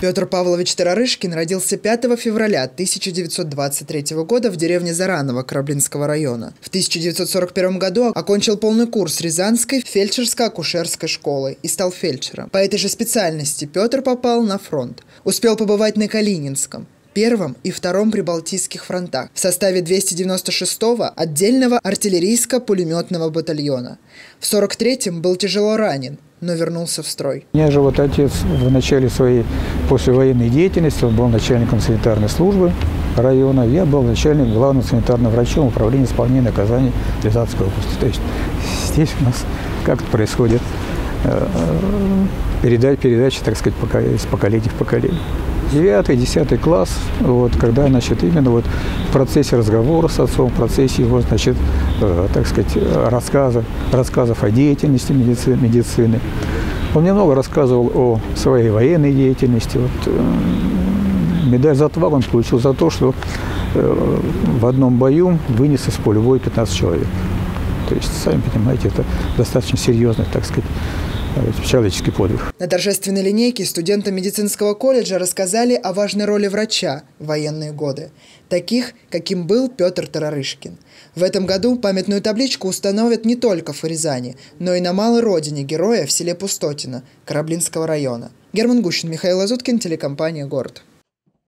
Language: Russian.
Петр Павлович Тарарышкин родился 5 февраля 1923 года в деревне Зараново Кораблинского района. В 1941 году окончил полный курс Рязанской фельдшерско-акушерской школы и стал фельдшером. По этой же специальности Петр попал на фронт. Успел побывать на Калининском, Первом и Втором Прибалтийских фронтах в составе 296-го отдельного артиллерийско-пулеметного батальона. В 43-м был тяжело ранен, но вернулся в строй. У меня же вот отец в начале своей послевоенной деятельности, он был начальником санитарной службы района, я был начальником главным санитарным врачом управления исполнения наказаний Рязанской области. То есть здесь у нас как-то происходит э, передача, передача, так сказать, из поколения в поколение. 9 десятый класс, вот, когда, значит, именно вот в процессе разговора с отцом, в процессе его, значит, э, так сказать, рассказа, рассказов о деятельности медицины, медицины. Он мне много рассказывал о своей военной деятельности. Вот, э, медаль за отвагу он получил за то, что э, в одном бою вынес из поля боя 15 человек. То есть, сами понимаете, это достаточно серьезно, так сказать, человеческий подвиг. На торжественной линейке студенты медицинского колледжа рассказали о важной роли врача в военные годы, таких, каким был Петр Тарарышкин. В этом году памятную табличку установят не только в Рязани, но и на малой родине героя в селе Пустотино Кораблинского района. Герман Гущин, Михаил Азуткин, телекомпания «Город».